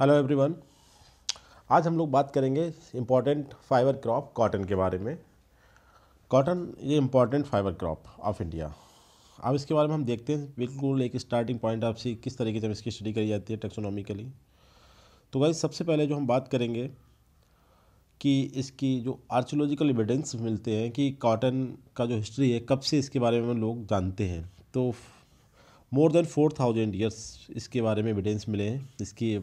Hello everyone आज हम लोग बात करेंगे इंपॉर्टेंट फाइबर क्रॉप कॉटन के बारे में। कॉटन ये important fibre crop of India अब इसके बारे में हम देखते हैं, बिल्कुल एक स्टार्टिंग पॉइंट आपसे किस तरीके से इसकी स्टडी करी जाती है टेक्सोनॉमिकली तो भाई सबसे पहले जो हम बात करेंगे कि इसकी जो आर्चोलॉजिकल एविडेंस मिलते हैं कि कॉटन का जो हिस्ट्री है, कब से इसके बारे में लोग जानते हैं। तो more than four thousand years इसके बारे में एविडेंस मिले हैं, इसकी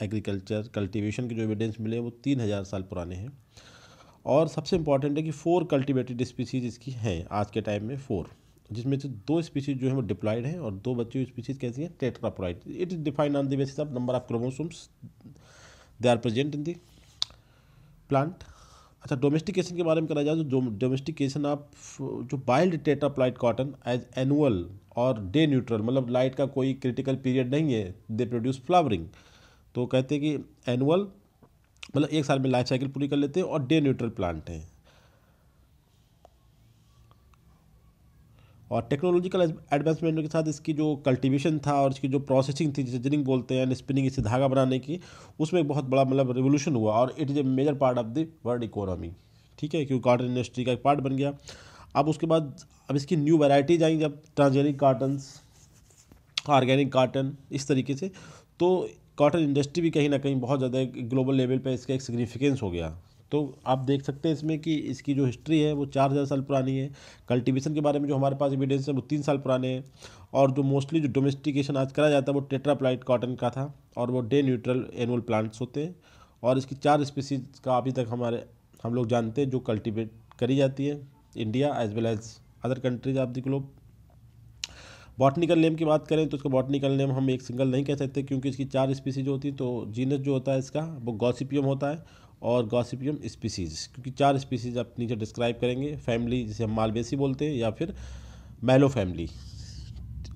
एग्रीकल्चर कल्टीवेशन के जो एविडेंस मिले हैं, वो तीन हज़ार साल पुराने हैं। और सबसे इंपॉर्टेंट है कि फोर कल्टिवेटेड स्पीसीज इसकी हैं, आज के टाइम में फोर जिसमें से दो स्पीसीज जो है, वो डिप्लॉयड हैं और दो बच्चे स्पीसीज कैसी हैं? Tetraploid it is defined on the basis of number of chromosomes they are present in the plant अच्छा डोमेस्टिकेशन के बारे में करा जाए तो डोमेस्टिकेशन ऑफ़ जो wild tetraploid cotton as annual और डे न्यूट्रल मतलब लाइट का कोई क्रिटिकल पीरियड नहीं है दे प्रोड्यूस फ्लावरिंग तो कहते हैं कि एनुअल मतलब एक साल में लाइफ साइकिल पूरी कर लेते हैं और डे न्यूट्रल प्लांट हैं। और टेक्नोलॉजिकल एडवांसमेंट के साथ इसकी जो कल्टीवेशन था और इसकी जो प्रोसेसिंग थी, जिसे जिनिंग बोलते हैं स्पिनिंग इसे धागा बनाने की, उसमें एक बहुत बड़ा मतलब रिवोल्यूशन हुआ और it is a major part of the world economy ठीक है? क्योंकि कॉटन इंडस्ट्री का एक पार्ट बन गया। अब उसके बाद, अब इसकी न्यू वैरायटीज आई जब ट्रांसजेनिक कार्टन्स ऑर्गेनिक कार्टन इस तरीके से। तो कॉटन इंडस्ट्री भी कहीं ना कहीं बहुत ज़्यादा ग्लोबल लेवल पर इसका एक सिग्निफिकेंस हो गया। तो आप देख सकते हैं इसमें कि इसकी जो हिस्ट्री है वो चार हज़ार साल पुरानी है। कल्टीवेशन के बारे में जो हमारे पास एविडेंस है वो तीन साल पुराने हैं। और जो मोस्टली जो डोमेस्टिकेशन आज करा जाता है वो टेट्राप्लाइट कॉटन का था और वो डे न्यूट्रल एनुअल प्लांट्स होते हैं। और इसकी चार स्पीसीज का अभी तक हमारे, हम लोग जानते हैं जो कल्टिवेट करी जाती है India as well as other countries of the globe botanical name की बात करें तो इसका बॉटनिकल नेम हम एक सिंगल नहीं कह सकते क्योंकि इसकी चार स्पीसीज होती है तो जीनस जो होता है इसका, वो गॉसिपियम होता है और गॉसिपियम स्पीसीज क्योंकि चार स्पीसीज आप नीचे डिस्क्राइब करेंगे फैमिली जिसे हम मालवेसी बोलते हैं या फिर मैलो फैमिली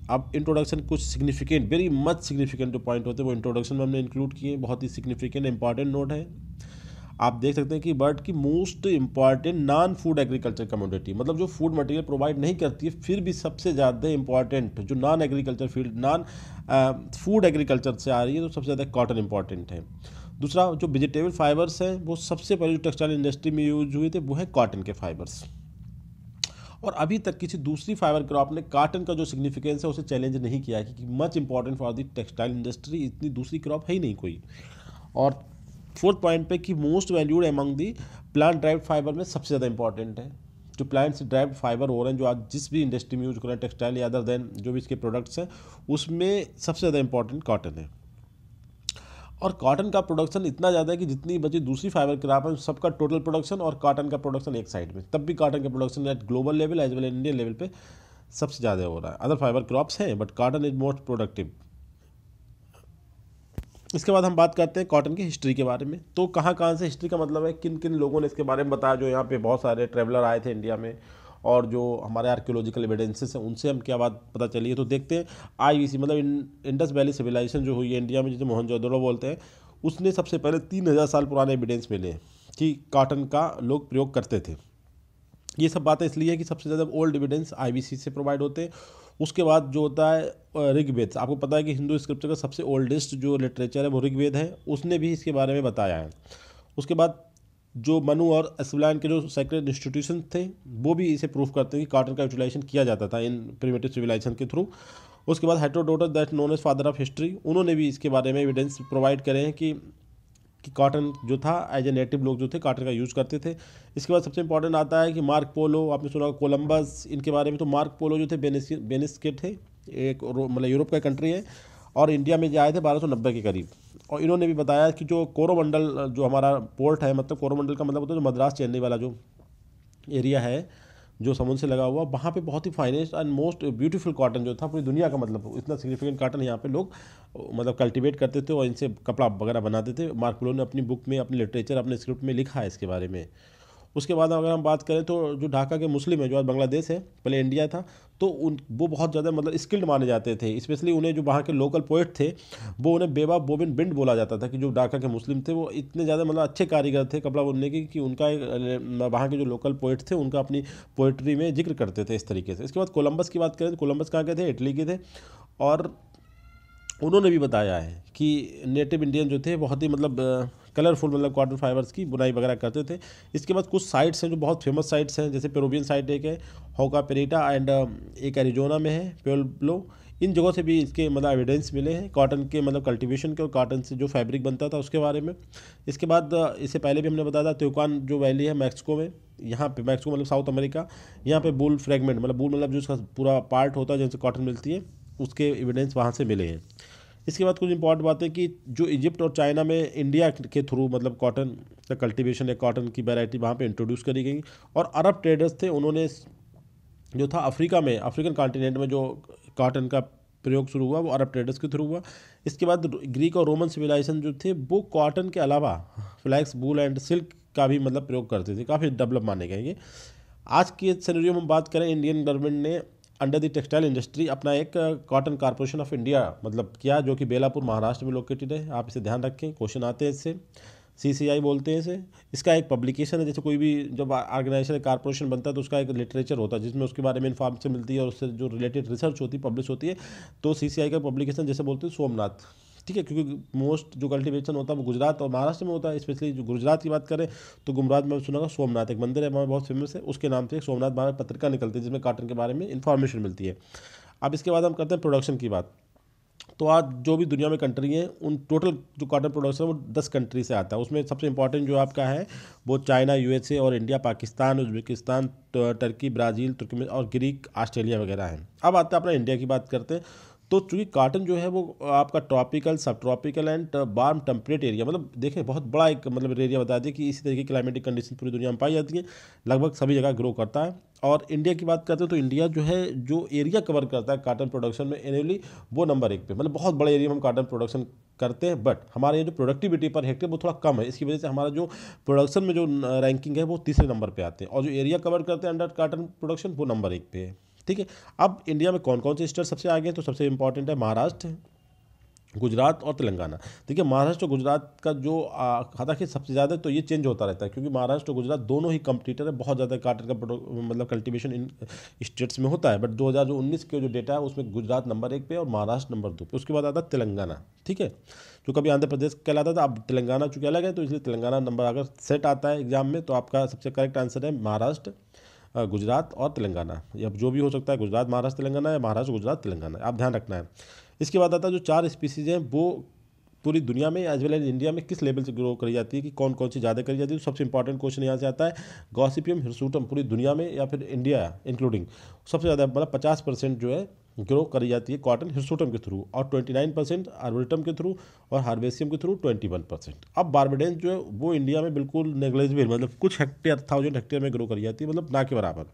अब इंट्रोडक्शन कुछ सिग्निफिकेंट वेरी मच सिग्निफिकेंट जो पॉइंट होते हैं, वो इंट्रोडक्शन में हमने इंक्लूड किए बहुत ही सिग्निफिकेंट इंपॉर्टेंट नोट है। आप देख सकते हैं कि बर्ड की most important non food agriculture community मतलब जो फ़ूड मटेरियल प्रोवाइड नहीं करती है, फिर भी सबसे ज़्यादा इंपॉर्टेंट जो non agriculture field non food agriculture से आ रही है तो सबसे ज़्यादा कॉटन इंपॉर्टेंट है। दूसरा, जो वेजिटेबल फाइबर्स हैं, वो सबसे पहले जो टेक्सटाइल इंडस्ट्री में यूज़ हुए थे, वो है कॉटन के फाइबर्स और अभी तक किसी दूसरी फाइबर क्रॉप ने कॉटन का जो सिग्निफिकेंस है, उसे चैलेंज नहीं किया है, क्योंकि much important for the textile industry इतनी दूसरी क्रॉप है ही नहीं कोई। और फोर्थ पॉइंट पे कि most valued among the plant drive fibre में सबसे ज़्यादा इंपॉर्टेंट है। जो प्लांट से ड्राइव फाइबर हो रहे हैं, जो आज जिस भी इंडस्ट्री में यूज़ कर रहे हैं टेक्सटाइल या अदर देन जो भी इसके प्रोडक्ट्स हैं, उसमें सबसे ज़्यादा इंपॉर्टेंट कॉटन है। और कॉटन का प्रोडक्शन इतना ज़्यादा है कि जितनी बची दूसरी फाइबर क्रॉप है सबका टोटल प्रोडक्शन और कॉटन का प्रोडक्शन एक साइड में। तब भी कॉटन का production at global level as well Indian level पर सबसे ज़्यादा हो रहा है। अदर फाइबर क्रॉप्स हैं but cotton is most productive इसके बाद हम बात करते हैं कॉटन की हिस्ट्री के बारे में। तो कहाँ कहाँ से हिस्ट्री का मतलब है? किन किन लोगों ने इसके बारे में बताया जो यहाँ पे बहुत सारे ट्रेवलर आए थे इंडिया में? और जो हमारे आर्कियोलॉजिकल एविडेंसेस हैं, उनसे हम क्या बात पता चली है? तो देखते हैं आई मतलब इंडस वैली सिविलाइजेशन जो हुई है इंडिया में, जिसे मोहनजोदड़ो बोलते हैं, उसने सबसे पहले तीन हज़ार साल पुराने एविडेंस मिले कि कॉटन का लोग प्रयोग करते थे। ये सब बातें इसलिए कि सबसे ज़्यादा ओल्ड एविडेंस आई से प्रोवाइड होते हैं। उसके बाद जो होता है ऋग्वेद। आपको पता है कि हिंदू स्क्रिप्चर का सबसे ओल्डेस्ट जो लिटरेचर है, वो ऋग्वेद है। उसने भी इसके बारे में बताया है। उसके बाद जो मनु और असलान के जो सेक्रेट इंस्टीट्यूशन थे, वो भी इसे प्रूफ करते हैं कि कार्टन का यूटिलाइजेशन किया जाता था इन प्रीमेटिव सिविलाइजेशन के थ्रू उसके बाद Herodotus that known as father of history उन्होंने भी इसके बारे में एविडेंस प्रोवाइड करे हैं कि कि कॉटन जो था एज ए नेटिव लोग जो थे कॉटन का यूज़ करते थे। इसके बाद सबसे इंपॉर्टेंट आता है कि मार्क पोलो आपने सुना कोलंबस इनके बारे में तो मार्क पोलो जो थे बेनिस के थे, एक मतलब यूरोप का कंट्री है, और इंडिया में जो आए थे बारह के करीब। और इन्होंने भी बताया कि जो कोरोमंडल, जो हमारा पोर्ट है मतलब कोरोमंडल का मतलब होता है जो मद्रास, चेन्नई वाला जो एरिया है जो समुद्र से लगा हुआ, वहाँ पे बहुत ही finest and most beautiful cotton जो था, पूरी दुनिया का मतलब इतना सिग्निफिकेंट कॉटन यहाँ पे लोग मतलब कल्टीवेट करते थे और इनसे कपड़ा वगैरह बनाते थे। मार्कुलो ने अपनी बुक में, अपने लिटरेचर अपने स्क्रिप्ट में लिखा है इसके बारे में। उसके बाद अगर हम बात करें तो जो ढाका के मुस्लिम है, जो आज बांग्लादेश है, पहले इंडिया था तो उन, वो बहुत ज़्यादा मतलब स्किल्ड माने जाते थे। स्पेशली उन्हें जो वहाँ के लोकल पोइट थे, वो उन्हें बेबा बोबिन बिंड बोला जाता था कि जो ढाका के मुस्लिम थे, वो इतने ज़्यादा मतलब अच्छे कारीगर थे कपड़ा बुनने के कि उनका वहाँ के जो लोकल पोइट थे, उनका अपनी पोइट्री में ज़िक्र करते थे इस तरीके से। इसके बाद कोलंबस की बात करें तो कोलंबस कहाँ के थे? इटली के थे। और उन्होंने भी बताया है कि नेटिव इंडियन जो थे, बहुत ही मतलब कलरफुल मतलब कॉटन फाइबर्स की बुनाई वगैरह करते थे। इसके बाद कुछ साइट्स हैं जो बहुत फ़ेमस साइट्स हैं, जैसे पेरोबियन साइट एक है होका पेरीटा एंड एक एरिजोना में है प्योल्ब्लो इन जगहों से भी इसके मतलब एविडेंस मिले हैं कॉटन के मतलब कल्टीवेशन के और कॉटन से जो फैब्रिक बनता था उसके बारे में। इसके बाद इससे पहले भी हमने बताया था त्योकान जो वैली है मैक्सिको में, यहाँ पे मैक्सिको मतलब साउथ अमेरिका यहाँ पे बुल फ्रेगमेंट मतलब बुल मतलब जो उसका पूरा पार्ट होता है जिनसे कॉटन मिलती है, उसके एविडेंस वहाँ से मिले हैं। इसके बाद कुछ इंपॉर्टेंट बात कि जो इजिप्ट और चाइना में इंडिया के थ्रू मतलब कॉटन का कल्टीवेशन या कॉटन की वैरायटी वहाँ पे इंट्रोड्यूस करी गई। और अरब ट्रेडर्स थे, उन्होंने जो था अफ्रीका में अफ्रीकन कॉन्टिनेंट में जो कॉटन का प्रयोग शुरू हुआ, वो अरब ट्रेडर्स के थ्रू हुआ। इसके बाद ग्रीक और रोमन सिविलाइजेशन जो थे, वो कॉटन के अलावा फ्लैक्स बूल एंड सिल्क का भी मतलब प्रयोग करते थे। काफ़ी डेवलप माने गए ये। आज के सिनेरियो में बात करें इंडियन गवर्नमेंट ने अंडर द टेक्सटाइल इंडस्ट्री अपना एक कॉटन कारपोरेशन ऑफ़ इंडिया मतलब किया जो कि बेलापुर, महाराष्ट्र में लोकेटेड है आप इसे ध्यान रखें क्वेश्चन आते हैं इससे सी सी आई बोलते हैं इसे। इसका एक पब्लिकेशन है, जैसे कोई भी जब ऑर्गेनाइजेशन कॉरपोरेशन बनता है तो उसका एक लिटरेचर होता है, जिसमें उसके बारे में इन्फॉर्मेशन मिलती है और उससे जो रिलेटेड रिसर्च होती है पब्लिश होती है तो सी सी आई का पब्लिकेशन जैसे बोलते हैं, सोमनाथ। ठीक है, क्योंकि मोस्ट जो कल्टिवेशन होता है वो गुजरात और महाराष्ट्र में होता है स्पेशली जो गुजरात की बात करें तो गुजरात में सुना सोमनाथ एक मंदिर है, वहाँ बहुत फ़ेमस है, उसके नाम से एक सोमनाथ वहाँ पत्रिका निकलती है, जिसमें काटन के बारे में इन्फॉर्मेशन मिलती है। अब इसके बाद हम करते हैं प्रोडक्शन की बात। तो आज जो भी दुनिया में कंट्री हैं, उन टोटल जो कॉटन प्रोडक्शन है, वो दस कंट्री से आता है। उसमें सबसे इंपॉर्टेंट जो आपका है, वो चाइना यूएसए और India Pakistan, Uzbekistan Turkey Brazil Turkmen और ग्रीक ऑस्ट्रेलिया वगैरह हैं। अब आते हैं अपना इंडिया की बात करते हैं। तो चूँकि काटन जो है वो आपका ट्रॉपिकल सब tropical and warm temperate area मतलब देखें बहुत बड़ा एक मतलब एरिया बता दें कि इसी तरह की क्लाइमेटिक कंडीशन पूरी दुनिया में पाई जाती है। लगभग सभी जगह ग्रो करता है। और इंडिया की बात करते हैं तो इंडिया जो है, जो एरिया कवर करता है काटन प्रोडक्शन में एनुअली वो नंबर एक पे मतलब बहुत बड़े एरिया में हम काटन प्रोडक्शन करते हैं। बट हमारे ये जो प्रोडक्टिविटी पर हेक्टेयर वो थोड़ा कम है। इसकी वजह से हमारा जो प्रोडक्शन में जो रैंकिंग है वो तीसरे नंबर पर आते हैं। और जो एरिया कवर करते हैं अंडर काटन प्रोडक्शन वो नंबर एक पे है। ठीक है। अब इंडिया में कौन कौन से स्टेट सबसे आगे हैं? तो सबसे इंपॉर्टेंट है महाराष्ट्र, गुजरात और तेलंगाना। देखिए महाराष्ट्र और गुजरात का जो हालाँकि सबसे ज़्यादा तो ये चेंज होता रहता है, क्योंकि महाराष्ट्र और गुजरात दोनों ही कंपटीटर है, बहुत ज़्यादा काटन का मतलब कल्टीवेशन इन स्टेट्स में होता है। बट दो हज़ार उन्नीस के जो डेटा है, उसमें गुजरात नंबर एक पे और महाराष्ट्र नंबर दो पे। उसके बाद आता है तेलंगाना, ठीक है। जो कभी आंध्र प्रदेश कहलाता था, अब तेलंगाना चूँकि अलग है तो इसलिए तेलंगाना नंबर अगर सेट आता है एग्ज़ाम में तो आपका सबसे करेक्ट आंसर है महाराष्ट्र। गुजरात और तेलंगाना। या जो भी हो सकता है, गुजरात, महाराष्ट्र, तेलंगाना या महाराष्ट्र, गुजरात, तेलंगाना। आप ध्यान रखना है। इसके बाद आता है जो चार स्पीसीज हैं, वो पूरी दुनिया में एज वेल एज इंडिया में किस लेवल से ग्रो करी जाती है, कि कौन कौन सी ज़्यादा करी जाती है तो सबसे इंपॉर्टेंट क्वेश्चन यहाँ से आता है गॉसिपियम हिरसूटम पूरी दुनिया में या फिर इंडिया इंक्लूडिंग सबसे ज़्यादा मतलब पचास परसेंट जो है ग्रो करी जाती है कॉटन हिस्टोटम के थ्रू और 29 परसेंट आर्बिटम के थ्रू और हार्वेसियम के थ्रू 21 परसेंट अब बारबेडेंस जो है, वो इंडिया में बिल्कुल नेग्लेजिबल मतलब कुछ हेक्टेयर थाउज़ेंड हेक्टेयर में ग्रो करी जाती है मतलब ना के बराबर।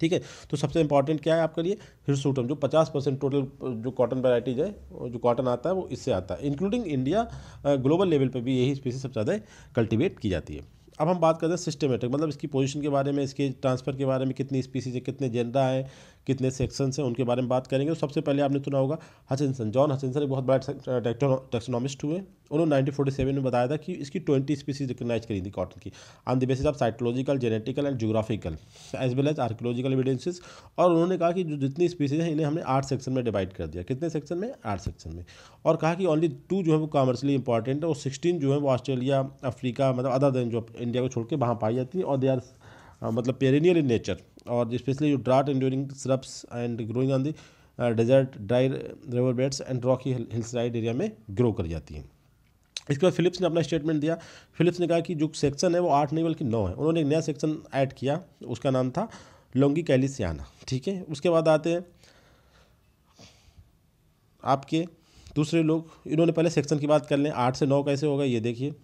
ठीक है? तो सबसे इंपॉर्टेंट क्या है आपके लिए? हिरसूटम जो 50 परसेंट टोटल जो कॉटन वेराइटीज है जो कॉटन आता है, वो इससे आता है। इंक्लूडिंग इंडिया ग्लोबल लेवल पर भी यही स्पीसीज सबसे ज़्यादा कल्टिवेट की जाती है। अब हम बात करते हैं सिस्टमेटिक मतलब इसकी पोजीशन के बारे में, इसके ट्रांसफ़र के बारे में, कितनी स्पीसीज है, कितने जेंडा है कितने सेक्शंस हैं, उनके बारे में बात करेंगे। तो सबसे पहले आपने सुना होगा हचिनसन जॉन हचिनसन एक बहुत बड़ा टेक्नोमिस्ट हुए। उन्होंने 1947 में बताया था कि इसकी 20 स्पीसीज रिकगनाइज करी थी कॉटन की। On the basis of psychological genetical and geographical as well as archaeological evidences और उन्होंने कहा कि जो जितनी स्पीसीज हैं, इन्हें हमने आठ सेक्शन में डिवाइड कर दिया। कितने सेक्शन में? आठ सेक्शन में। और कहा कि ओनली टू जो है, वो कॉमर्शली इंपॉर्टेंट है। और सिक्सटीन जो है, वो ऑस्ट्रेलिया अफ्रीका मतलब अदर देन जो इंडिया को छोड़ के वहाँ पाई जाती है। और दे आर मतलब पेरिनियल इन नेचर और स्पेशली जो drought enduring shrubs and growing on the desert dry river beds and rocky hills arid area में ग्रो कर जाती हैं। इसके बाद फिलिप्स ने अपना स्टेटमेंट दिया। फिलिप्स ने कहा कि जो सेक्शन है वो आठ नहीं बल्कि नौ है। उन्होंने एक नया सेक्शन ऐड किया। उसका नाम था लोंगी कैलिसियाना ठीक है? उसके बाद आते हैं आपके दूसरे लोग। इन्होंने पहले सेक्शन की बात कर लें। आठ से नौ कैसे होगा ये देखिए।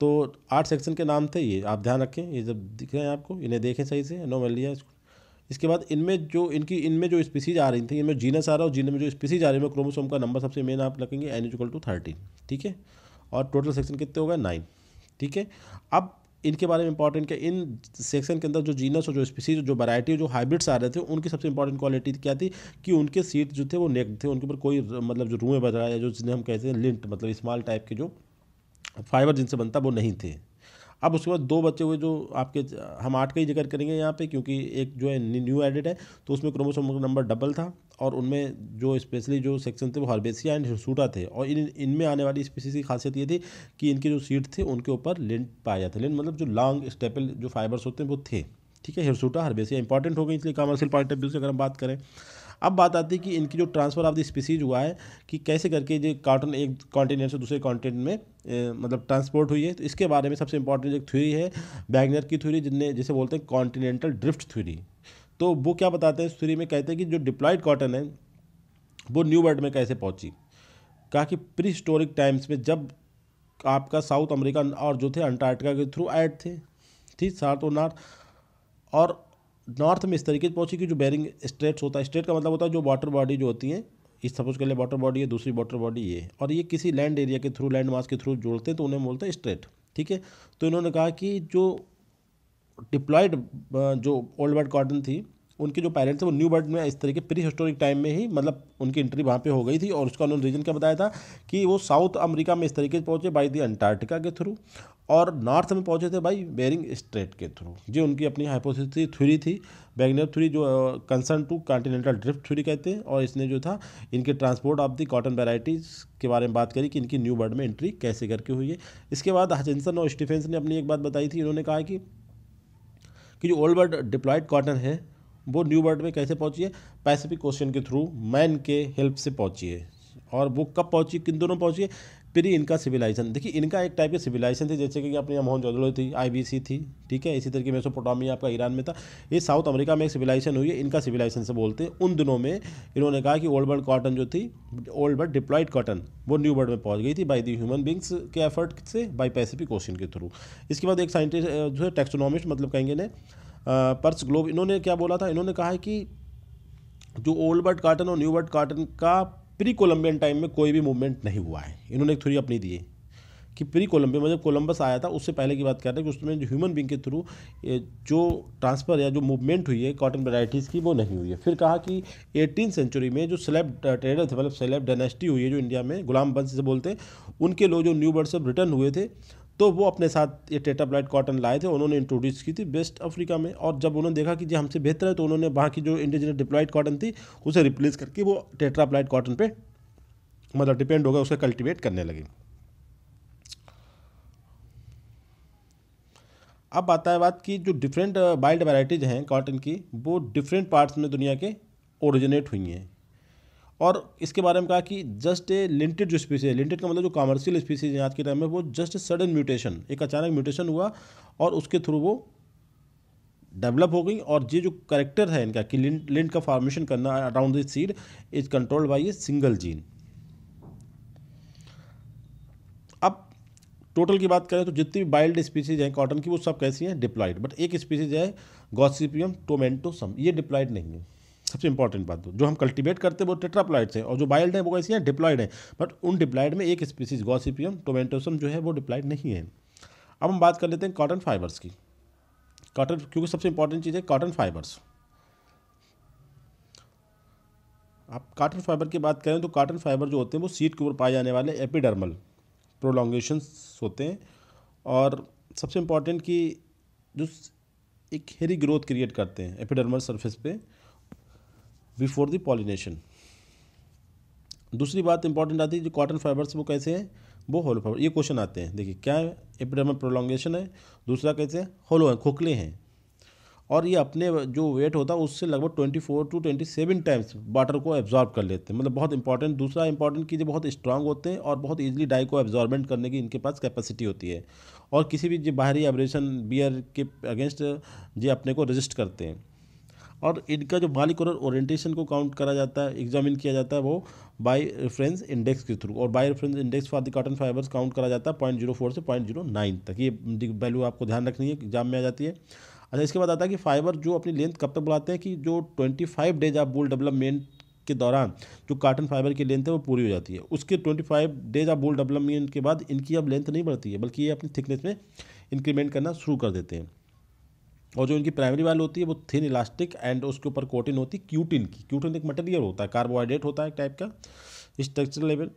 तो आठ सेक्शन के नाम थे ये, आप ध्यान रखें, ये जब दिख रहे हैं आपको, इन्हें देखें सही से नो मिल लिया इसको। इसके बाद इनमें जो, इनकी, इनमें जो स्पीसीज आ रही थी, इनमें जीनस आ रहा है और जीनस में जो स्पीसीज आ रही है क्रोमोसोम का नंबर सबसे मेन आप रखेंगे एन इजल टू थर्टीन ठीक है? और टोटल सेक्शन कितने हो गए? नाइन ठीक है? अब इनके बारे में इंपॉर्टेंट क्या, इन सेक्शन के अंदर जो जीनस और जो स्पीसीज जो वैरायटी जो हाइब्रिड्स आ रहे थे, उनकी सबसे इंपॉर्टेंट क्वालिटी क्या थी? कि उनके सीट जो थे, वो नेक थे, उनके ऊपर कोई मतलब जो रूएँ बज रहा है जो जिन्हें हम कहते हैं लिंट मतलब स्मॉल टाइप के जो फाइबर जिनसे बनता वो नहीं थे। अब उसके बाद दो बच्चे हुए जो आपके, हम आठ का ही ज़िक्र करेंगे यहाँ पे, क्योंकि एक जो है न्यू एडिड है तो उसमें क्रोमोसोम नंबर डबल था, और उनमें जो स्पेशली जो सेक्शन थे वो हार्बेसिया एंड सूटा थे, और इन, इनमें आने वाली स्पीसीज की खासियत ये थी कि इनके जो सीड थे उनके ऊपर लिंट पाया जाता लिंट मतलब जो लॉन्ग स्टेपल जो फाइबर्स होते हैं वो थे। ठीक है हिरसूटा हर्बेसिया इंपॉर्टेंट हो गई, इसलिए कमर्शियल पॉइंट ऑफ़ व्यू से अगर हम बात करें अब बात आती है कि इनकी जो ट्रांसफ़र ऑफ़ द स्पीसीज हुआ है कि कैसे करके जो कार्टन एक कॉन्टिनेंट से दूसरे कॉन्टिनेंट में ए, मतलब ट्रांसपोर्ट हुई है तो इसके बारे में सबसे इंपॉर्टेंट एक थ्योरी है बैगनर की थ्योरी जिनने जिसे बोलते हैं कॉन्टिनेंटल ड्रिफ्ट थ्योरी तो वो क्या बताते हैं इस थ्योरी में? कहते हैं कि जो डिप्लॉयड कॉटन है वो न्यू वर्ल्ड में कैसे पहुँची? कहा कि प्री हिस्टोरिक टाइम्स में जब आपका साउथ अमेरिका और जो थे अंटार्कटिका के थ्रू ऐड थे ठीक साउथ और नॉर्थ और नॉर्थ में इस तरीके से पहुँची कि जो बेरिंग स्ट्रेट्स होता है स्ट्रेट का मतलब होता है जो वाटर बॉडी जो होती हैं, इस सपोज़ के लिए वाटर बॉडी है, दूसरी वाटर बॉडी ये और ये किसी लैंड एरिया के थ्रू लैंड मास के थ्रू जोड़ते हैं तो उन्हें बोलते हैं स्ट्रेट ठीक है? तो इन्होंने कहा कि जो डिप्लॉयड जो ओल्ड वर्ड कॉटन थी, उनके जो पेरेंट्स थे वो न्यू बर्ड में इस तरीके प्री हिस्टोरिक टाइम में ही मतलब उनकी एंट्री वहाँ पे हो गई थी और उसका उन्होंने रीजन क्या बताया था कि वो साउथ अमेरिका में इस तरीके से पहुँचे बाई दी अंटार्कटिका के थ्रू और नॉर्थ में पहुँचे थे बाई बेरिंग स्ट्रेट के थ्रू जो, उनकी अपनी हाइपोथेसिस थ्योरी थी। बैगनर थ्योरी जो concern to continental drift theory कहते हैं, और इसने जो था, इनके transport of the cotton varieties के बारे में बात करी कि इनकी न्यू बर्ड में एंट्री कैसे करके हुई है। इसके बाद हचिनसन और स्टीफेंस ने अपनी एक बात बताई थी। इन्होंने कहा कि कि जो ओल्ड बर्ड डिप्लॉयड कॉटन है, वो न्यू वर्ल्ड में कैसे पहुँची है? पैसिफिक ओशन के थ्रू मैन के हेल्प से पहुँची है। और वो कब पहुँची, किन दोनों पहुँची है? प्री इनका सिविलाइजेशन देखिए इनका एक टाइप के सिविलाइजेशन थे, जैसे कि अपने मोहन जोदड़ो थी आईबीसी थी, ठीक है? इसी तरीके मेसोपोटामिया आपका ईरान में था। ये साउथ अमेरिका में एक सिविलाइजेशन हुई है, इनका सिविलाइजेशन से बोलते हैं। उन दिनों में इन्होंने कहा कि ओल्ड वर्ल्ड कॉटन जो थी ओल्ड वर्ल्ड डिप्लॉयड कॉटन वो न्यू वर्ल्ड में पहुँच गई थी बाई दी ह्यूमन बींग्स के एफर्ट से बाई पैसिफिक ओशन के थ्रू इसके बाद एक साइंटिस्ट जो है टेक्सोनॉमिस्ट मतलब कहेंगे ने पर्स ग्लोब इन्होंने क्या बोला था? इन्होंने कहा है कि जो ओल्ड बर्ड कार्टन और न्यू बर्ड कार्टन का प्री कोलंबियन टाइम में कोई भी मूवमेंट नहीं हुआ है। इन्होंने एक थ्योरी अपनी दी है कि प्री कोलंबिया मतलब कोलंबस आया था, उससे पहले की बात कर रहे हैं कि उसमें जो ह्यूमन बींग के थ्रू जो ट्रांसफ़र या जो मूवमेंट हुई है कॉटन वेराइटीज़ की, वो नहीं हुई है। फिर कहा कि एटीन सेंचुरी में जो स्लेब ट्रेडर थे मतलब स्लेब डायनेस्टी हुई है जो इंडिया में, गुलाम बंश से बोलते हैं, उनके लोग जो न्यू बर्ड्स से रिटर्न हुए थे तो वो अपने साथ ये टेटा टेटाप्लाइट कॉटन लाए थे, उन्होंने इंट्रोड्यूस की थी वेस्ट अफ्रीका में। और जब उन्होंने देखा कि जी हमसे बेहतर है तो उन्होंने वहाँ की जो इंडिजिनस डिप्लॉइड कॉटन थी, उसे रिप्लेस करके वो टेट्राप्लाइट कॉटन पर मतलब डिपेंड हो गया, उसे कल्टिवेट करने लगे। अब आता है बात कि जो डिफरेंट वाइल्ड वैराइटीज़ हैं कॉटन की, वो डिफरेंट पार्ट्स में दुनिया के ओरिजिनेट हुई हैं। और इसके बारे में कहा कि जस्ट ए लिंटेड जो स्पीसीज है, लिंटेड का मतलब जो कॉमर्शियल स्पीसीज है आज के टाइम में, वो जस्ट सडन म्यूटेशन एक अचानक म्यूटेशन हुआ और उसके थ्रू वो डेवलप हो गई और ये जो करेक्टर है इनका कि लिंट लिंट का फॉर्मेशन करना around this seed is controlled by a single gene अब टोटल की बात करें तो जितनी भी वाइल्ड स्पीसीज हैं कॉटन की, वो सब कैसी हैं? डिप्लॉयड बट एक स्पीसीज है गॉसिपियम टोमेंटोसम ये डिप्लॉयड नहीं है। सबसे इंपॉर्टेंट बात जो हम कल्टीवेट करते हैं, वो टेट्राप्लाइड्स हैं और जो बाइल्ड है, वो कैसी हैं डिप्लॉयड है। बट उन डिप्लॉयड में एक स्पीसीज गॉसिपियम टोमेटोसम जो है, वो डिप्लॉयड नहीं है। अब हम बात कर लेते हैं कॉटन फाइबर्स की। कॉटन क्योंकि सबसे इंपॉर्टेंट चीज़ है कॉटन फाइबर्स आप कॉटन फाइबर की बात करें तो कॉटन फाइबर जो होते हैं, वो सीट के ऊपर पाए जाने वाले एपिडर्मल प्रोलोंगेशंस होते हैं। और सबसे इंपॉर्टेंट कि जो एक हेरी ग्रोथ क्रिएट करते हैं एपिडर्मल सरफेस पे। Before the pollination. दूसरी बात इंपॉर्टेंट आती है जो कॉटन फाइबर्स वो कैसे हैं? वो होलो फाइबर ये क्वेश्चन आते हैं। देखिए, क्या है एपिडर्मल प्रोलोंगेशन है? दूसरा कैसे होलो है, खोखले हैं। और ये अपने जो वेट होता है, उससे लगभग twenty four to twenty seven times water को एब्जॉर्ब कर लेते हैं। मतलब बहुत इंपॉर्टेंट दूसरा इंपॉर्टेंट कि ये बहुत स्ट्रांग होते हैं और बहुत ईजिली डाई को एब्जॉर्बेंट करने की इनके पास कैपेसिटी होती है। और किसी भी जो बाहरी एब्रेशन बियर के अगेंस्ट ये अपने को रजिस्ट करते हैं। और इनका जो मालिक और ओरिएंटेशन को काउंट करा जाता है एग्जामिन किया जाता है, वो बाय रेफरेंस इंडेक्स के थ्रू और by reference index for the cotton fibres count करा जाता है पॉइंट ज़ीरो फोर से पॉइंट ज़ीरो नाइन तक। ये वैल्यू आपको ध्यान रखनी है एग्ज़ाम में आ जाती है। अच्छा इसके बाद आता है कि फाइबर जो अपनी लेंथ कब तक बढ़ाते हैं कि जो twenty five days of boll development के दौरान जो कॉटन फाइबर की लेंथ है, वो पूरी हो जाती है। उसके twenty five days of boll development के बाद इनकी अब लेंथ नहीं बढ़ती है, बल्कि ये अपनी थिकनेस में इंक्रीमेंट करना शुरू कर देते हैं। और जो इनकी प्राइमरी वाल होती है, वो थिन इलास्टिक एंड उसके ऊपर कोटिन होती है क्यूटिन की। क्यूटिन एक मटेरियल होता है कार्बोहाइड्रेट होता है एक टाइप का स्ट्रक्चर लेवल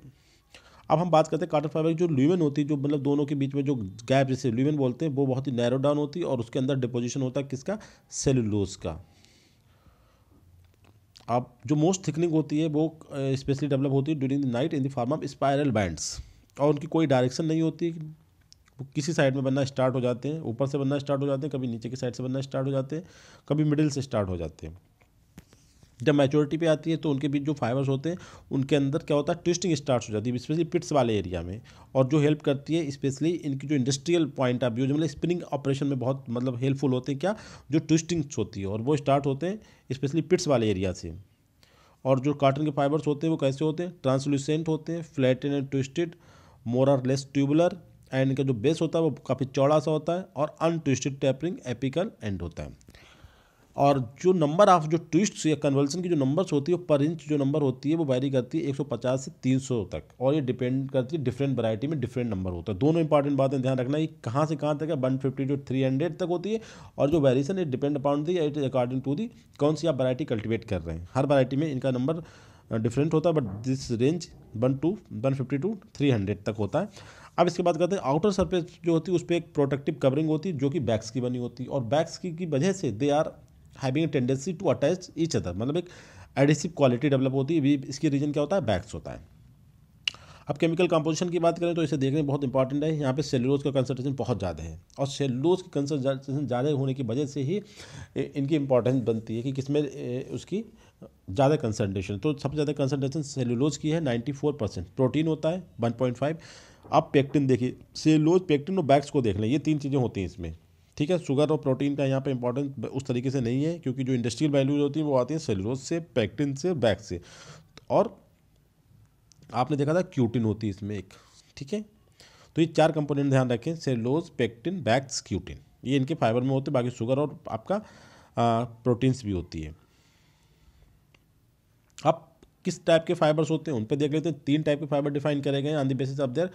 अब हम बात करते हैं कॉटन फाइबर की, जो ल्यूमेन होती है, जो मतलब दोनों के बीच में जो गैप जिसे ल्यूमेन बोलते हैं, वो बहुत ही नैरो डाउन होती है और उसके अंदर डिपोजिशन होता है किसका? सेलुलोज का। अब जो मोस्ट थिकनिंग होती है, वो स्पेशली डेवलप होती है during the night in the form of spiral bands और उनकी कोई डायरेक्शन नहीं होती वो किसी साइड में बनना स्टार्ट हो जाते हैं, ऊपर से बनना स्टार्ट हो जाते हैं, कभी नीचे की साइड से बनना स्टार्ट हो जाते हैं, कभी मिडिल से स्टार्ट हो जाते हैं। जब मैच्योरिटी पे आती है तो उनके बीच जो फाइबर्स होते हैं, उनके अंदर क्या होता है ट्विस्टिंग स्टार्ट हो जाती है स्पेशली पिट्स वाले एरिया में, और जो हेल्प करती है स्पेशली इनकी जो इंडस्ट्रियल पॉइंट ऑफ़ व्यू जो मतलब स्पिनिंग ऑपरेशन में बहुत मतलब हेल्पफुल होते हैं क्या, जो ट्विस्टिंग्स होती है, और वो स्टार्ट होते हैं स्पेशली पिट्स वाले एरिया से। और जो कार्टन के फाइबर्स होते हैं, वो कैसे होते हैं ट्रांसलूसेंट होते हैं flat and twisted more or less tubular and इनका जो बेस होता है वो काफ़ी चौड़ा सा होता है और अनट्विस्टेड टैपरिंग एपिकल एंड होता है। और जो नंबर ऑफ़ जो ट्विस्ट या कन्वर्सन की जो नंबर्स होती है पर इंच जो नंबर होती है, वो वायरी करती है 150 से 300 तक। और ये डिपेंड करती है डिफरेंट वैरायटी में डिफरेंट नंबर होता है। दोनों इंपॉर्टेंट बातें ध्यान रखना है कहाँ से कहाँ तक है one fifty to three hundred तक होती है और जो वेरिएशन है depend upon the it according to the कौन सी आप वैरायटी कल्टिवेट कर रहे हैं। हर वैरायटी में इनका नंबर डिफरेंट होता है but this range one two one fifty to three hundred तक होता है। अब इसके बाद कहते हैं आउटर सरफेस जो होती है उस पर एक प्रोटेक्टिव कवरिंग होती है जो कि बैक्स की बनी होती है। और बैक्स की, की वजह से they are having tendency to attach each other मतलब एक एडिसिव क्वालिटी डेवलप होती है। इसकी रीजन क्या होता है? बैक्स होता है। अब केमिकल कंपोजिशन की बात करें तो इसे देखने बहुत इंपॉर्टेंट है। यहाँ पे सेलुलोज का कंसनट्रेशन बहुत ज़्यादा है। और सेलुलोज की कंसनट्रेशन ज़्यादा होने की वजह से ही इनकी इंपॉर्टेंस बनती है कि किसमें उसकी ज़्यादा कंसनट्रेशन तो सबसे ज़्यादा कंसनट्रेशन सेलुलोज की है 94 परसेंट प्रोटीन होता है 1.5 आप पेक्टिन देखिए सेलोज पेक्टिन और बैक्स को देख लें, ये तीन चीज़ें होती हैं इसमें। ठीक है शुगर और प्रोटीन का यहाँ पे इंपॉर्टेंस उस तरीके से नहीं है, क्योंकि जो इंडस्ट्रियल वैल्यूज़ होती हैं वो आती हैं सेलोज से पैक्टिन से बैक से। और आपने देखा था क्यूटिन होती है इसमें एक, ठीक है? तो ये चार कंपोनेंट ध्यान रखें सेलोज पैक्टिन बैक्स क्यूटिन ये इनके फाइबर में होते हैं, बाकी शुगर और आपका प्रोटीन्स भी होती है। अब किस टाइप के फाइबर्स होते हैं, उन पर देख लेते हैं। तीन टाइप के फाइबर डिफाइन करे गए on the basis of their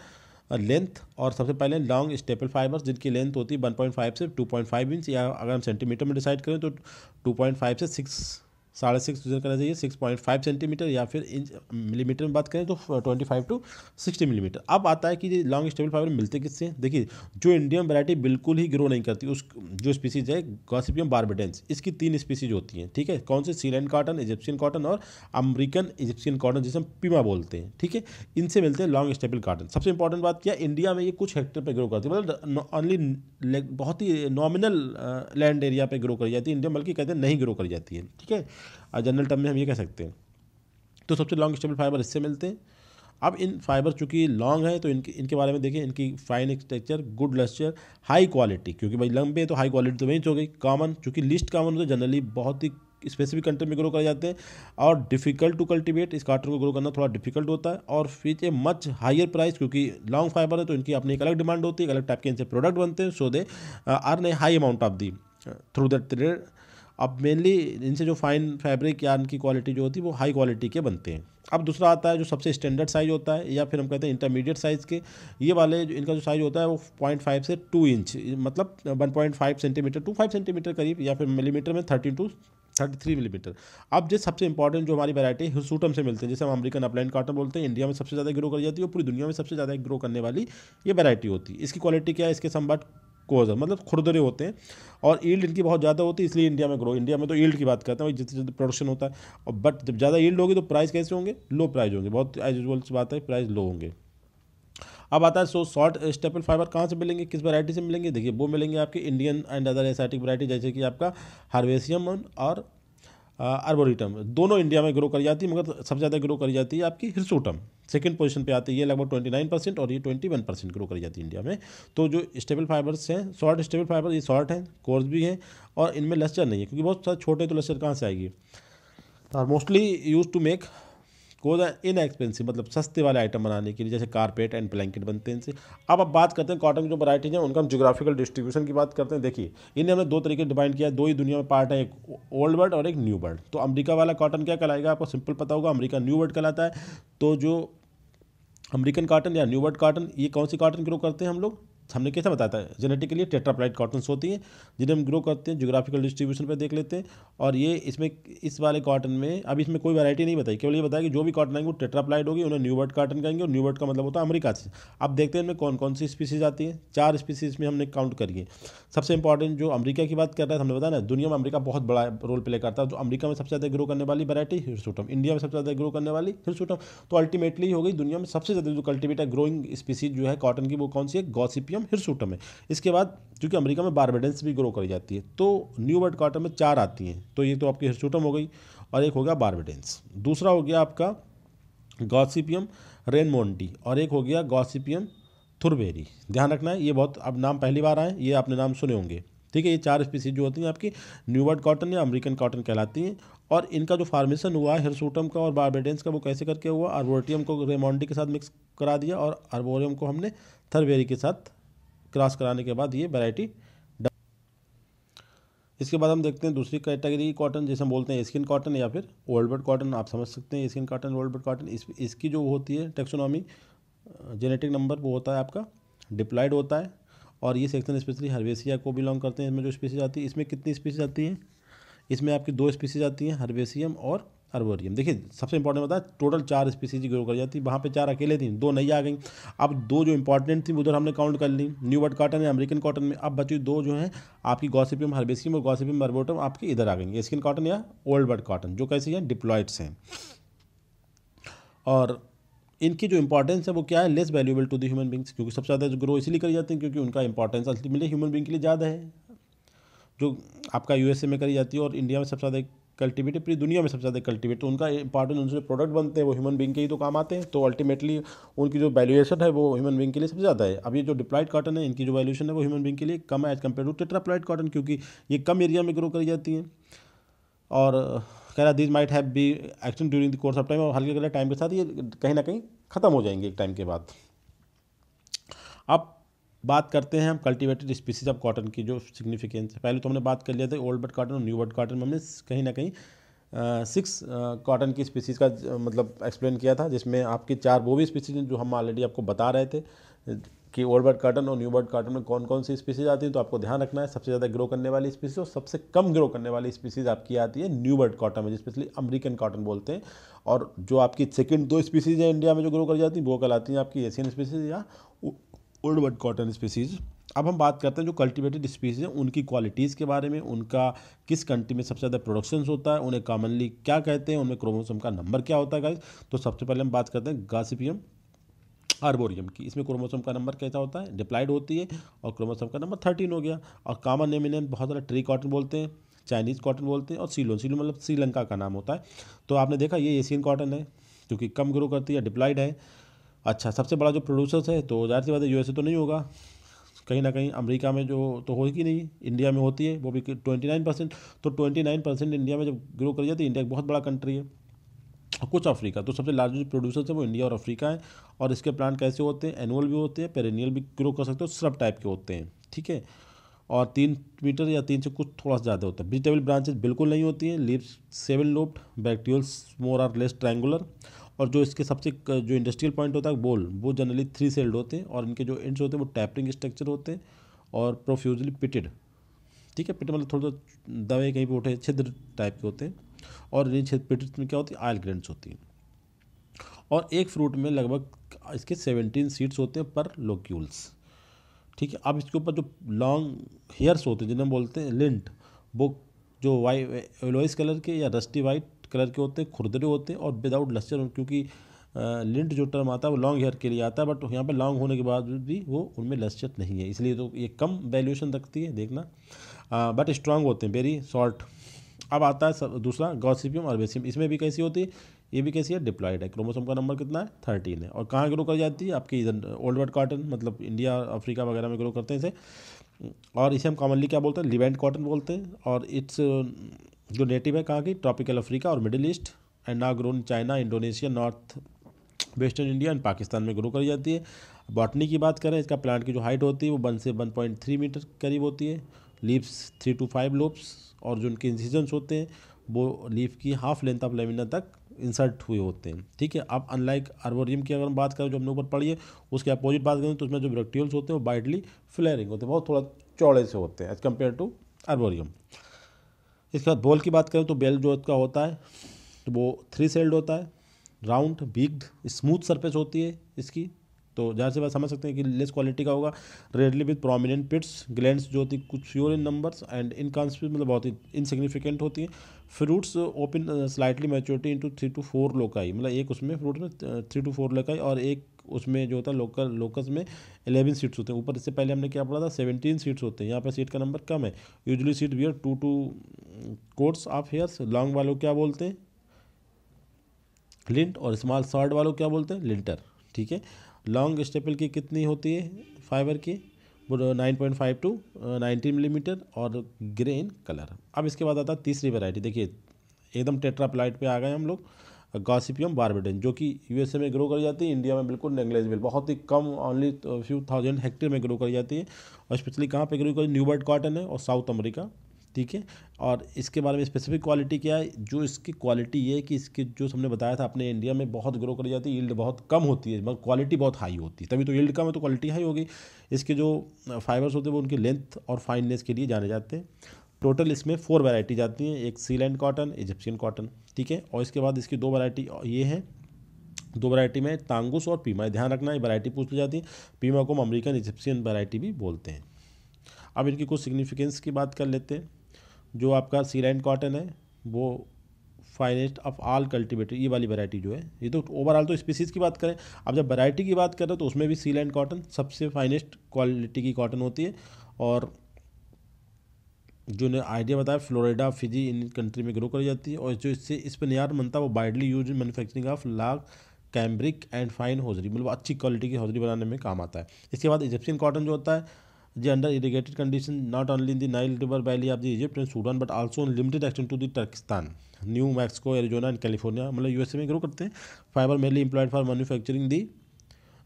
length और सबसे पहले लॉन्ग स्टेपल फाइबर्स जिनकी लेंथ होती है 1.5 से 2.5 इंच या अगर हम सेंटीमीटर में डिसाइड करें तो 2.5 से सिक्स साढ़े सिक्स यूज़र करना चाहिए सिक्स पॉइंट फाइव सेंटीमीटर या फिर इंच मिलीमीटर में बात करें तो twenty five to sixty millimetre अब आता है कि लॉन्ग स्टेबल फाइबर मिलते किससे देखिए, जो इंडियन वैरायटी बिल्कुल ही ग्रो नहीं करती, उस, जो स्पीसीज है गॉसिपियम बारबेडेंस इसकी तीन स्पीसीज होती हैं, ठीक है? कौन से? Sea island cotton Egyptian cotton और अमरीकन इजिप्शियन कॉटन जिसे हम पीमा बोलते हैं, ठीक है? इनसे मिलते हैं लॉन्ग स्टेबल कॉटन सबसे इंपॉर्टेंट बात क्या? इंडिया में ये कुछ हेक्टर पर ग्रो करती है मतलब ऑनली बहुत ही नॉमिनल लैंड एरिया पर ग्रो करी जाती है इंडिया बल्कि कहते हैं नहीं ग्रो करी जाती है, ठीक है? जनरल टर्म में हम ये कह सकते हैं। तो सबसे लॉन्ग स्टेबल फाइबर इससे मिलते हैं। अब इन फाइबर चूँकि लॉन्ग है तो इनके इनके बारे में देखें इनकी fine structure good lustre high quality क्योंकि भाई लंबे तो हाई क्वालिटी तो वहीं हो गई। कॉमन चूँकि लिस्ट कॉमन होते जनरली बहुत ही स्पेसिफिक कंट्री में ग्रो कर जाते हैं। और डिफ़िकल्ट टू कल्टिवेट इस कार्टन को ग्रो करना थोड़ा डिफ़िकल्ट होता है। और फिर ए मच हायर प्राइस क्योंकि लॉन्ग फाइबर है तो इनकी अपनी एक अलग डिमांड होती है अलग टाइप के इनसे प्रोडक्ट बनते हैं। सो दे आर ने high amount of the through that अब मेनली इनसे जो फाइन फैब्रिक या इनकी क्वालिटी जो होती है, वो हाई क्वालिटी के बनते हैं। अब दूसरा आता है जो सबसे स्टैंडर्ड साइज़ होता है, या फिर हम कहते हैं इंटरमीडिएट साइज़ के, ये वाले जो इनका जो साइज़ होता है, वो पॉइंट फाइव से टू इंच मतलब one point five centimetre to five centimetre करीब, या फिर मिलीमीटर में thirty to thirty three millimetre अब जो सबसे इंपॉर्टेंट जो हमारी वैरायटी हिसूटम से मिलते हैं। जैसे हम अमेरिकन अपलाइन कॉटन बोलते हैं इंडिया में सबसे ज़्यादा ग्रो कर जाती है, और पूरी दुनिया में सबसे ज़्यादा ग्रो करने वाली ये वैरायटी होती है। इसकी क्वालिटी क्या है? इसके संबट कोज मतलब खुरदरे होते हैं और ईल्ड इनकी बहुत ज़्यादा होती है, इसलिए इंडिया में ग्रो इंडिया में तो ईल्ड की बात करते हैं जितने जितने प्रोडक्शन होता है। और बट जब ज़्यादा ईल्ड होगी तो प्राइस कैसे होंगे? लो प्राइस होंगे, बहुत एज यूजल बात है प्राइस लो होंगे। अब आता है सो शॉर्ट स्टेपल फाइबर कहाँ से मिलेंगे? किस वैरायटी से मिलेंगे? देखिए, वो मिलेंगे आपके Indian and other Asiatic variety जैसे कि आपका हार्वेसियम और आर्बोरिटम दोनों इंडिया में ग्रो करी जाती है, मगर सबसे ज़्यादा ग्रो करी जाती है आपकी हिरसोटम सेकंड पोजीशन पे आती है, ये लगभग ट्वेंटी नाइन परसेंट और ये ट्वेंटी वन परसेंट ग्रो करी जाती है इंडिया में। तो जो स्टेबल फाइबर्स हैं शॉर्ट स्टेबल फाइबर ये शॉर्ट हैं कोर्स भी हैं और इनमें लस्चर नहीं है, क्योंकि बहुत सारे छोटे तो लस्चर कहाँ से आएगी? और mostly use to make clothes inexpensive मतलब सस्ते वाले आइटम बनाने के लिए, जैसे कारपेट एंड ब्लैंकेट बनते हैं इनसे। अब अब बात करते हैं कॉटन की जो वराइटीज हैं, उनका हम जोग्राफिकल डिस्ट्रीब्यूशन की बात करते हैं। देखिए, इन्हें हमने दो तरीके डिफाइन किया दो ही दुनिया में पार्ट है, एक ओल्ड वर्ड और एक न्यू वर्ड तो अमरीका वाला कॉटन क्या कहलाएगा? आपको सिंपल पता होगा, अमरीका न्यू वर्ड कहलाता है। तो जो अमरीकन कॉटन या न्यू वर्ड कॉटन ये कौन सी कॉटन ग्रो करते हैं हम लोग? हमने कैसा बताया था? जेनेटिकली टेट्राप्लाइड कॉटन्स होती हैं, जिन्हें हम ग्रो करते हैं जोग्राफिकल डिस्ट्रीब्यूशन पर देख लेते हैं। और ये इसमें, इस वाले कॉटन में अब इसमें कोई वैरायटी नहीं बताई। केवल ये बताया कि जो भी कॉटन आएँगे वो टेट्राप्लाइड होगी, उन्हें न्यूबर्ट कॉटन कहेंगे और न्यूबर्ट का मतलब होता है अमरीका से। अब देखते हैं इनमें कौन कौन सी स्पीसीज आती है। चार स्पीसीज में हमने काउंट करिए। सबसे इंपॉर्टेंट जो अमरीका की बात कर रहा है, हमने बताया ना, दुनिया में अमरीका बहुत बड़ा रोल प्ले करता है। जो अमरीका में सबसे ज़्यादा ग्रो करने वाली वैरायटी हिरसूटम इंडिया में सबसे ज़्यादा ग्रो करने वाली हिरसूटम तो अल्टीमेटली हो गई दुनिया में सबसे ज़्यादा जो कल्टिवेटर ग्रोइंग स्पीसीज जो है कॉटन की, वो कौन सी है? गॉसिपियम हिरसूटम है इसके बाद क्योंकि अमेरिका में बारबेडेंस भी ग्रो करी जाती है तो न्यू वर्ड कॉटन में चार आती हैं। तो ये तो आपकी हिरसूटम हो गई और एक हो गया बारबेडेंस दूसरा हो गया आपका गॉसिपियम रेनमोन्टी और एक हो गया गॉसिपियम थुरबेरी ध्यान रखना है, ये बहुत अब नाम पहली बार आए, ये आपने नाम सुने होंगे। ठीक है, ये चार स्पीसीज जो होती हैं आपकी न्यूवर्ड कॉटन या अमेरिकन कॉटन कहलाती हैं और इनका जो फार्मेशन हुआ है हिरसूटम का और बारबेडेंस का, वो कैसे करके हुआ आर्बोटियम को रेमोंडी के साथ मिक्स करा दिया और आर्बोरियम को हमने थरवेरी के साथ क्रॉस कराने के बाद ये वैरायटी इसके बाद हम देखते हैं दूसरी कैटेगरी की कॉटन, जैसे हम बोलते हैं स्किन कॉटन या फिर ओल्ड बर्ड कॉटन आप समझ सकते हैं skin cotton old world cotton इस इसकी जो होती है टेक्सोनॉमी जेनेटिक नंबर वो होता है आपका डिप्लाइड होता है। और ये सेक्शन स्पेशली हर्वेसिया को बिलोंग करते हैं। इसमें जो स्पीसीज आती है, इसमें कितनी स्पीसीज आती हैं? इसमें आपकी दो स्पीसीज आती हैं हर्वेसियम और अर्बोरियम देखिए, सबसे इंपॉर्टेंट बताया टोटल चार स्पीसीज ग्रो कर जाती, वहाँ पे चार अकेले थी दो नई आ गई। अब दो जो इंपॉर्टेंट थी उधर हमने काउंट कर ली न्यू वर्ड कॉटन या अमेरिकन कॉटन में। अब बची दो जो है, आपकी गॉसिपियम हर्बेसियम और गॉसिपियम अर्बोटम आपकी इधर आ गई स्किन कॉटन या ओल्ड बर्ड कॉटन जो कैसी है डिप्लॉइड्स हैं। और इनकी जो इंपॉर्टेंस है, वो क्या है? Less valuable to the human beings क्योंकि सबसे ज़्यादा ग्रो इसलिए करी जाती है, क्योंकि उनका इंपॉर्टेंस अल्टीमेटली ह्यूमन बींग के लिए ज़्यादा है, जो आपका यूएसए में करी जाती है और इंडिया में सबसे ज़्यादा कल्टिवेटेड पूरी दुनिया में सबसे ज़्यादा कल्टिवेट तो उनका इंपॉर्टेंट उनसे प्रोडक्ट बनते हैं, वो ह्यूमन बींग के ही तो काम आते हैं। तो अल्टीमेटली उनकी जो वैल्यूएशन है, वो ह्यूमन बींग के लिए सबसे ज़्यादा है। अब ये जो डिप्लाइड कॉटन है, इनकी जो वैल्यूएशन है, वो ह्यूमन बींग के लिए कम है as compare to tetraploid cotton क्योंकि ये कम एरिया में ग्रो करी जाती हैं। और कह रहा this might have be action during the course of time और हल्के हल्के टाइम के साथ ये कहीं ना कहीं ख़त्म हो जाएँगे एक टाइम के बाद। अब बात करते हैं हम कल्टीवेटेड स्पीसीज ऑफ़ कॉटन की, जो सिग्निफिकेंस है। पहले तो हमने बात कर लिया था ओल्ड बर्ड कॉटन और न्यू बर्ड कॉटन में हमने कहीं ना कहीं सिक्स कॉटन की स्पीसीज़ का मतलब एक्सप्लेन किया था, जिसमें आपकी चार वो भी स्पीसीज जो हम ऑलरेडी आपको बता रहे थे, कि ओल्ड बर्ड कार्टन और न्यू बर्ड कार्टन में कौन कौन सी स्पीसीज आती हैं तो आपको ध्यान रखना है, सबसे ज़्यादा ग्रो करने वाली स्पीसीज और सबसे कम ग्रो करने वाली स्पीसीज आपकी आती है न्यू बर्ड कॉटन में स्पेशली अमेरिकन कॉटन बोलते हैं। और जो आपकी सेकेंड दो स्पीसीज है इंडिया में जो ग्रो कर जाती हैं, वो कहलाती हैं आपकी एशियन स्पीसीज या ओल्ड बर्ड कॉटन स्पीसीज। अब हम बात करते हैं जो कल्टिवेटेड स्पीसीज हैं, उनकी क्वालिटीज़ के बारे में, उनका किस कंट्री में सबसे ज़्यादा प्रोडक्शन होता है, उन्हें कॉमनली क्या कहते हैं, उनमें क्रोमोसोम का नंबर क्या होता है गाइस तो सबसे पहले हम बात करते हैं गासिपियम आर्बोरियम की। इसमें क्रोमोसोम का नंबर कैसा होता है? डिप्लाइड होती है और क्रोमोसोम का नंबर थर्टीन हो गया। और कामन नेम इन्हें बहुत सारा ट्री कॉटन बोलते हैं चाइनीज़ कॉटन बोलते हैं और सीलोन सीलोन मतलब श्रीलंका का नाम होता है। तो आपने देखा ये एशियन कॉटन है क्योंकि कम ग्रो करती है डिप्लाइड है। अच्छा सबसे बड़ा जो प्रोड्यूसर्स है तो ज़ाहिर सी बात है यूएसए तो नहीं होगा। कहीं ना कहीं अमेरिका में जो तो होगी नहीं इंडिया में होती है, वो भी ट्वेंटी नाइन परसेंट तो ट्वेंटी नाइन परसेंट इंडिया में जब ग्रो करी जाती है इंडिया एक बहुत बड़ा कंट्री है कुछ अफ्रीका। तो सबसे लार्जेस्ट प्रोड्यूसर्स है, वो इंडिया और अफ्रीका है, और इसके प्लांट कैसे होते हैं? एनुअल भी होते हैं पेरेनियल भी ग्रो कर सकते हो सब टाइप के होते हैं, ठीक है? और तीन मीटर या तीन से कुछ थोड़ा सा ज़्यादा होता है। वेजिटेबल ब्रांचेज बिल्कुल नहीं होती हैं leaves seven lobed bracteoles more or less triangular और जो इसके सबसे जो इंडस्ट्रियल पॉइंट होता है बोल, वो जनरली थ्री सेल्ड होते हैं और इनके जो एंड्स होते हैं, वो टैपरिंग स्ट्रक्चर होते हैं और प्रोफ्यूजली पिटेड ठीक है? पिट मतलब थोड़ा सा दवाई कहीं पर उठे, छिद्र टाइप के होते हैं और इन छिद्र पिटेड में क्या होती है? आयल ग्रेंड्स होती हैं। और एक फ्रूट में लगभग इसके सेवनटीन सीड्स होते हैं पर लोक्यूल्स ठीक है? अब इसके ऊपर जो लॉन्ग हेयर्स होते हैं, जिन्हें बोलते हैं लिंट वो जो वाइट एलोइस कलर के या रस्टी वाइट कलर के होते हैं खुरदरे होते हैं और विदाउट लस्टर क्योंकि लिंट जो टर्म आता है वो लॉन्ग हेयर के लिए आता है बट यहाँ पे लॉन्ग होने के बाद भी वो उनमें लस्चर नहीं है। इसलिए तो ये कम वैल्यूएशन रखती है देखना। बट स्ट्रांग होते हैं वेरी सॉल्ट अब आता है सब, दूसरा गॉसिपियम और बेसियम इसमें भी कैसी होती है? ये भी कैसी है? डिप्लॉयड है। क्रोमोसोम का नंबर कितना है? थर्टीन है। और कहाँ ग्रो कर जाती है? आपकी इधर ओल्ड वर्ड कॉटन मतलब इंडिया अफ्रीका वगैरह में ग्रो करते हैं इसे। और इसे हम कॉमनली क्या बोलते हैं? लिवेंट कॉटन बोलते हैं। और इट्स जो नेटिव है कहाँ की? ट्रॉपिकल अफ्रीका और मिडिल ईस्ट एंड ना grown China Indonesia north western India and Pakistan में ग्रो करी जाती है। बॉटनी की बात करें, इसका प्लांट की जो हाइट होती है, वो वन से वन पॉइंट थ्री मीटर करीब होती है। Leaves three to five lobes और जो उनके इंसिजन्स होते हैं, वो लीफ की हाफ़ लेंथ ऑफ़ लेमिना तक इंसर्ट हुए होते हैं। ठीक है? अब अनलाइक अर्बोरियम की अगर हम बात करें, जो हमने ऊपर पढ़ी है, उसके अपोजिट बात करें तो उसमें जो ब्रेक्टियोल्स होते हैं, वो वाइडली फ्लेयरिंग होते हैं। बहुत थोड़ा चौड़े से होते हैं एज कंपेयर टू अर्बोरियम इसके बाद बॉल की बात करें तो बेल जो इसका होता है तो वो थ्री सेल्ड होता है। राउंड बिग्ड स्मूथ सरफेस होती है इसकी। तो जहाँ से बात समझ सकते हैं कि लेस क्वालिटी का होगा। Readily with prominent pits glands जो होती कुछ फ्योर इन नंबर्स एंड इनकॉन्सिक्वेंस मतलब बहुत ही इनसिग्निफिकेंट होती है। Fruits open slightly maturity into three to four loci मतलब एक उसमें फ्रूट में थ्री टू फोर लोकाई और एक उसमें जो होता है लोकल लोकस में एलेवन सीट्स होते हैं। ऊपर इससे पहले हमने क्या पढ़ा था? सेवनटीन सीट्स होते हैं। यहाँ पर सीट का नंबर कम है। Usually seed bear two two coats of hairs long वालों क्या बोलते हैं? लिंट और स्मॉल शॉर्ट वालों क्या बोलते हैं? लिंटर ठीक है? लॉन्ग स्टेपल की कितनी होती है फाइबर की? Nine point five to nineteen millimetre और ग्रेन कलर। अब इसके बाद आता है तीसरी वेराइटी देखिए, एकदम टेट्राप्लाइट पे आ गए हम लोग, गॉसिपियम बारबेडन, जो कि यूएसए में ग्रो करी जाती है, इंडिया में बिल्कुल नेग्लेजिबल। बहुत ही कम ओनली फ्यू थाउज़ेंड हेक्टेयर में ग्रो करी जाती है। और स्पेशली कहाँ पे ग्रो करी? न्यूबर्ट कॉटन है और साउथ अमेरिका। ठीक है? और इसके बारे में स्पेसिफिक क्वालिटी क्या है? जो इसकी क्वालिटी ये है कि इसके जो हमने बताया था, अपने इंडिया में बहुत ग्रो करी जाती है यील्ड बहुत कम होती है, मगर क्वालिटी बहुत हाई होती है। तभी तो यील्ड कम है तो क्वालिटी हाई होगी। इसके जो फाइबर्स होते हैं, वो उनकी लेंथ और फाइननेस के लिए जाने जाते हैं। टोटल इसमें फोर वैरायटी जाती हैं, एक सीलैंड कॉटन इजिप्शियन कॉटन ठीक है? और इसके बाद इसकी दो वैरायटी ये है। दो वैरायटी में तांगुस और पीमा ध्यान रखना, ये वैरायटी पूछ ली जाती है। पीमा को हम अमेरिकन इजिप्शियन वैरायटी भी बोलते हैं। अब इनकी कुछ सिग्निफिकेंस की बात कर लेते हैं। जो आपका सीलैंड कॉटन है, वो फाइनेस्ट ऑफ़ ऑल कल्टिवेटर ये वाली वैरायटी जो है, ये तो ओवरऑल तो स्पीसीज़ की बात करें। अब जब वैरायटी की बात करें तो उसमें भी सीलैंड कॉटन सबसे फाइनेस्ट क्वालिटी की कॉटन होती है। और जो ने आइडिया बताया फ्लोरिडा फिजी इन कंट्री में ग्रो करी जाती है। और जो इससे, इस पर नियार बनता है, वो widely use manufacturing of lawn cambric and fine hosiery मतलब अच्छी क्वालिटी की हौजरी बनाने में काम आता है। इसके बाद इजिप्शियन कॉटन जो होता है जी under irrigated condition not only in the Nile river valley of the Egypt and Sudan but also in limited extent to the Turkistan New Mexico Arizona and California मतलब यूएसए में grow करते हैं। Fibre mainly employed for manufacturing the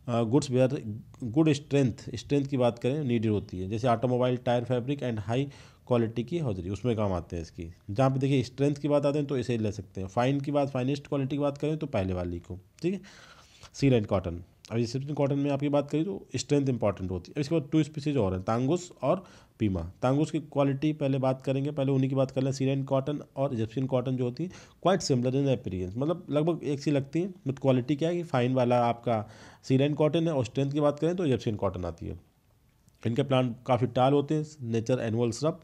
goods where good strength strength की बात करें needed होती है। जैसे automobile tyre fabric and high quality की हौजरी, उसमें काम आते हैं इसकी। जहाँ पे देखिए स्ट्रेंथ की बात आते हैं तो इसे ले सकते हैं। फाइन की बात फाइनेस्ट क्वालिटी की बात करें तो पहले वाली को, ठीक है? सील एंड कॉटन अब इस कॉटन में आपकी बात करी तो स्ट्रेंथ इंपॉर्टेंट होती है। इसके बाद टू स्पीसीज और हैं तांगुस और पीमा तांगुस की क्वालिटी पहले बात करेंगे, पहले उन्हीं की बात कर लें सीरेन कॉटन और इजिप्शियन कॉटन जो होती है क्वाइट सिमिलर इन अपीरियंस मतलब लगभग एक सी लगती है बट क्वालिटी क्या है कि फाइन वाला आपका सीरेन कॉटन है और स्ट्रेंथ की बात करें तो इजिप्शियन कॉटन आती है। इनके प्लांट काफ़ी टाल होते हैं नेचर एनुअल स्रप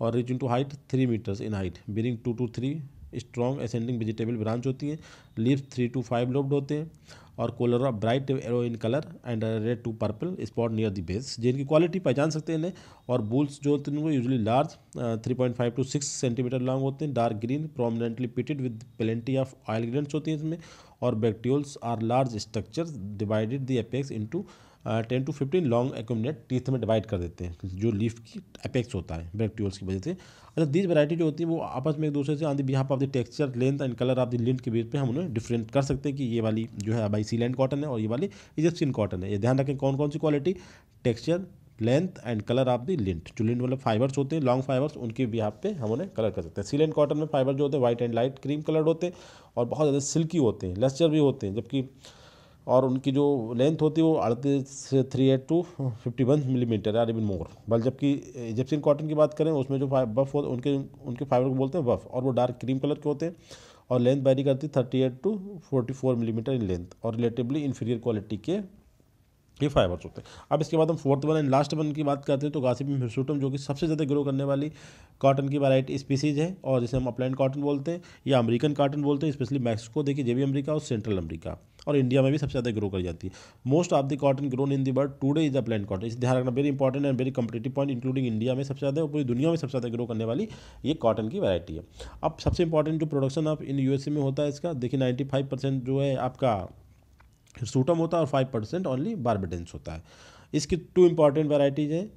और reach to height three metres in height bearing two to three strong ascending vegetable branch होती है। Leave three to five lobed होते हैं और colour bright yellow in colour and red to purple spot near the base जिनकी quality पहचान सकते हैं इन्हें। और बुल्स जो होते हैं वो usually large three point five to six centimetre long होते हैं। Dark green prominently pitted with plenty of oil grains होती हैं इसमें। और bracteoles are large structure divided the apex into ten to fifteen long acuminate teeth में divide कर देते हैं, जो लीफ की अपेक्स होता है ब्रेक्ट्यूल्स की वजह से। अच्छा दीज वैरायटी जो होती है, वो आपस में एक दूसरे से on the behalf of the texture length and colour of the lint के बीच पे हम उन्हें डिफरेंट कर सकते हैं कि ये वाली जो है बाई सीलैंड कॉटन है और ये वाली इजिप्शियन कॉटन है। ये ध्यान रखें कौन कौन सी quality texture length and colour of the lint जो लिंट मतलब फाइबर्स होते हैं लॉन्ग फाइबर्स उनके भी बिहाफ पे हम उन्हें कलर कर सकते हैं। सीलेंट कॉटन में फाइबर जो होते हैं white and light cream colour होते हैं और बहुत ज़्यादा सिल्की होते हैं लेस्चर भी होते हैं, जबकि और उनकी जो लेंथ होती है वो अड़तीस से three eight to fifty one millimetre or even more बल जबकि इजिप्शियन कॉटन की बात करें, उसमें जो बफ होते उनके उनके फाइबर को बोलते हैं बफ और वो डार्क क्रीम कलर के होते हैं और लेंथ बैरी करती है thirty eight to forty four millimetre in length और रिलेटिवली इन्फीरियर क्वालिटी के ये फाइबर्स होते हैं। अब इसके बाद हम fourth one and last one की बात करते हैं तो गासिप हिरसूटम जो कि सबसे ज़्यादा ग्रो करने वाली कॉटन की वैरायटी स्पीसीज है, और जिसे हम अपलैंड कॉटन बोलते हैं, या अमेरिकन कॉटन बोलते हैं स्पेशली मैक्सिको देखिए जेबी अमेरिका और सेंट्रल अमेरिका और इंडिया में भी सबसे ज़्यादा ग्रो कर जाती है। Most of the cotton grown in the world today is the plant cotton इस ध्यान रखना very important and very competitive point including India में सबसे ज़्यादा और पूरी दुनिया में सबसे ज़्यादा ग्रो करने वाली ये कॉटन की वैरायटी है। अब सबसे इंपॉर्टेंट जो प्रोडक्शन ऑफ़ इन यूएसए में होता है इसका, देखिए नाइन्टी फाइव परसेंट जो है आपका सूटम होता है और फाइव परसेंट ओनली बारबेडेंस होता है। इसकी टू इंपॉर्टेंट वैरायटीज़ हैं,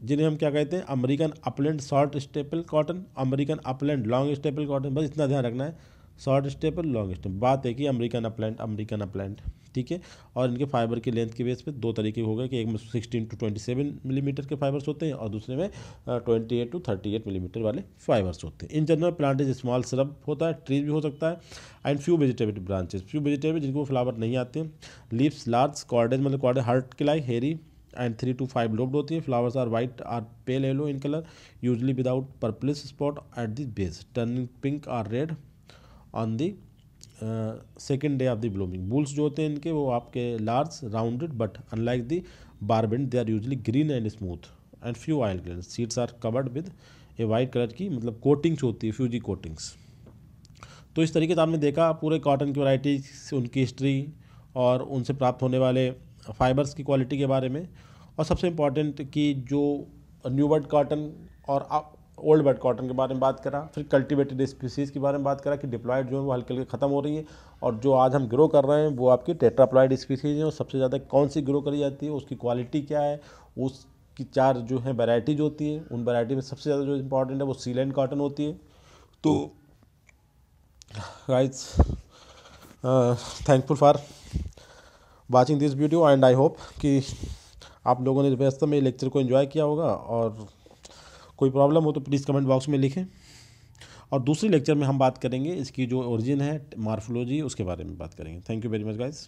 जिन्हें हम क्या कहते हैं? American upland short staple cotton American upland long staple cotton बस इतना ध्यान रखना है। शॉर्ट स्टेप और लॉन्ग स्टेप। बात है कि अमेरिकन अपलैंड अमेरिकन अपलैंड ठीक है? और इनके फाइबर की लेंथ के बेस पे दो तरीके हो गए कि एक में sixteen to twenty seven millimetre के फाइबर्स होते हैं और दूसरे में twenty eight to thirty eight millimetre वाले फाइबर्स होते हैं। In general plant is small shrub होता है, ट्रीज भी हो सकता है, and few vegetable branches few vegetable जिनको फ्लावर नहीं आते लीव्स, लार्ज कॉर्डेज मतलब कॉर्डेज हार्ट के like hairy, and three to five lobed होती है। Flowers are white or pale, yellow in colour, usually without purplish spot at the base. Turning pink, or red on the second day of the blooming bolls जो होते हैं इनके, वो आपके large rounded but unlike the barbadense they are usually green and smooth and few oil grain seeds are covered with a white colour की मतलब coatings होती है फ्यूजी कोटिंग्स तो इस तरीके से आपने देखा, पूरे कॉटन की वैरायटी उनकी हिस्ट्री और उनसे प्राप्त होने वाले फाइबर्स की क्वालिटी के बारे में। और सबसे इंपॉर्टेंट कि जो न्यूबर्ड कॉटन और ओल्ड बर्ड कॉटन के बारे में बात करा, फिर कल्टीवेटेड स्पीसीज़ के बारे में बात करा कि डिप्लॉयड जो है वो हल्के हल्के ख़त्म हो रही है और जो आज हम ग्रो कर रहे हैं वो आपकी टेट्राप्लॉयड स्पीसीज हैं और सबसे ज़्यादा कौन सी ग्रो करी जाती है, उसकी क्वालिटी क्या है, उसकी चार जो है वैरायटीज होती है, उन वैरायटी में सबसे ज़्यादा जो इंपॉर्टेंट है वो सीलैंड कॉटन होती है। तो guys thankful for watching this video and I hope कि आप लोगों ने व्यवस्था में लेक्चर को एंजॉय किया होगा और कोई प्रॉब्लम हो तो प्लीज़ कमेंट बॉक्स में लिखें। और दूसरी लेक्चर में हम बात करेंगे, इसकी जो ओरिजिन है मार्फोलॉजी उसके बारे में बात करेंगे। Thank you very much guys